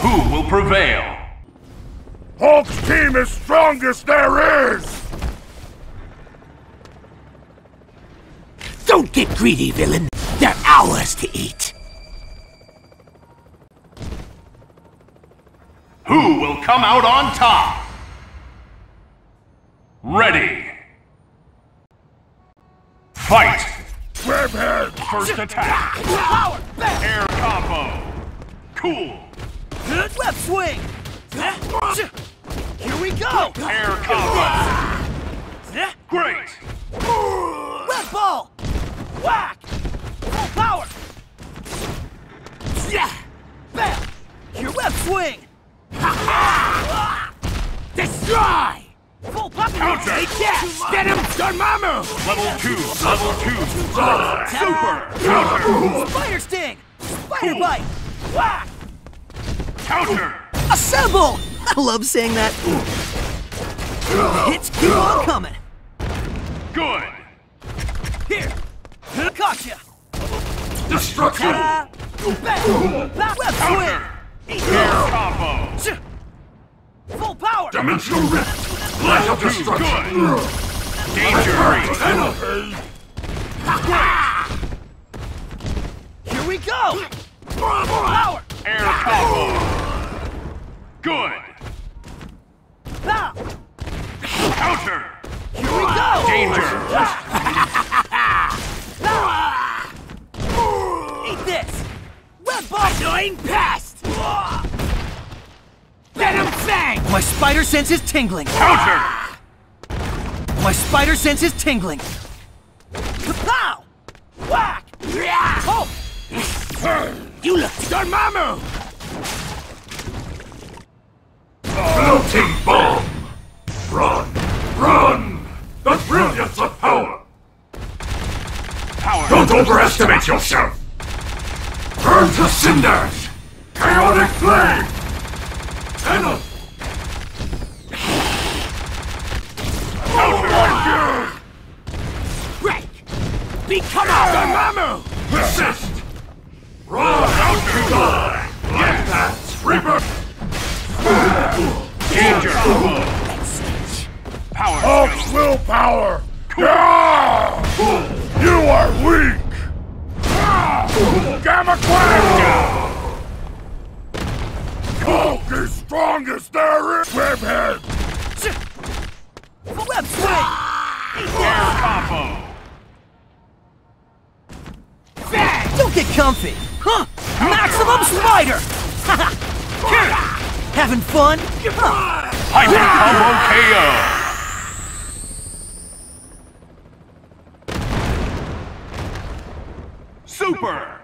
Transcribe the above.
Who will prevail? Hulk's team is strongest there is! Don't get greedy, villain. They're ours to eat. Who will come out on top? Ready. Fight! Webhead! First attack! Power! Air combo! Cool! Web swing! Here we go! Air combo! Great! Web ball! Whack! Full power! Yeah! Bam! Your web swing! Destroy! Full pop! Counter! Take that! Get him, Dormammu! Level 2! Level 2! Super! Counter! Spider sting! Spider bite! Whack! Counter! Assemble! I love saying that. Hits keep on coming. Good! Here! Gotcha! Destruction! Back swing! Counter! Air combo! Full power! Dimensional rift! Flash of destruction! good! Danger! Here we go! Power! Air combo! Good! Pow! Counter! Here we go! Danger! Pow! Eat this! Web ball! Annoying pest! Venom Fang! My spider sense is tingling. Counter! My spider sense is tingling. Pow! Whack! Oh! You look Dormammu! Brilliance of power! Power! Don't overestimate yourself! Burn to cinders! Chaotic flame! Break! Become our Dormammu! Persist! Run! Counter! Die! Like that! Reaper! Danger! Power! Hulk's willpower! Yeah! You are weak! Gamma Cloud! Hulk is strongest there is! Webhead! Web swing! Air combo! Don't get comfy! Huh! Maximum spider! Having fun? Huh. Hyper combo KO! Super!